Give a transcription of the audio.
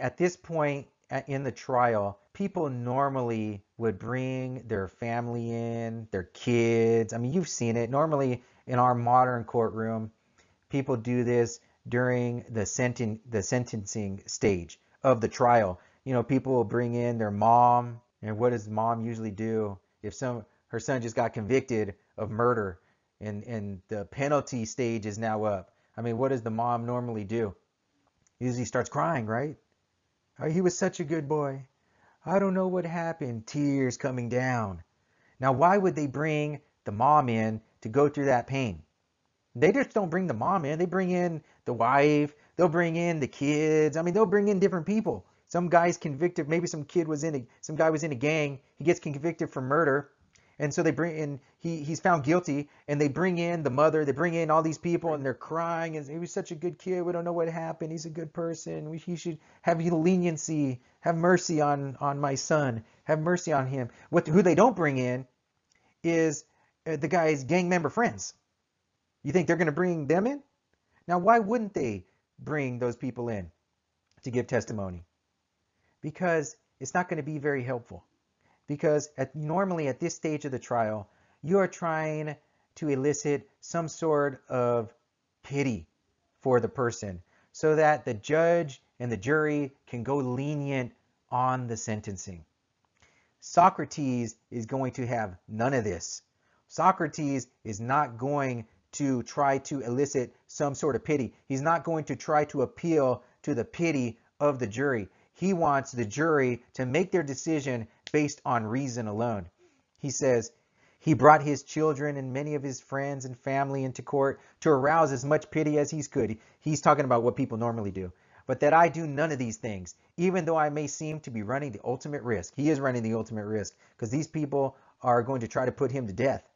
at this point in the trial, people normally would bring their family in, their kids. I mean, you've seen it. Normally in our modern courtroom, people do this during the senten- the sentencing stage of the trial. You know, people will bring in their mom, and what does mom usually do if some her son just got convicted of murder and and the penalty stage is now up? I mean, what does the mom normally do? Usually starts crying, right? Oh, he was such a good boy. I don't know what happened. Tears coming down. Now, why would they bring the mom in to go through that pain? They just don't bring the mom in. They bring in the wife. They'll bring in the kids. I mean, they'll bring in different people. Some guy's convicted. Maybe some kid was in a, some guy was in a gang. He gets convicted for murder. And so they bring in, he, he's found guilty, and they bring in the mother, they bring in all these people, and they're crying, and he was such a good kid, we don't know what happened, he's a good person, we, he should have leniency, have mercy on, on my son, have mercy on him. What Who they don't bring in is uh, the guy's gang member friends. You think they're going to bring them in? Now, why wouldn't they bring those people in to give testimony? Because it's not going to be very helpful because at, normally at this stage of the trial, you are trying to elicit some sort of pity for the person so that the judge and the jury can go lenient on the sentencing. Socrates is going to have none of this. Socrates is not going to try to elicit some sort of pity. He's not going to try to appeal to the pity of the jury. He wants the jury to make their decision based on reason alone. He says, he brought his children and many of his friends and family into court to arouse as much pity as he could. He's talking about what people normally do. But that I do none of these things, even though I may seem to be running the ultimate risk. He is running the ultimate risk because these people are going to try to put him to death.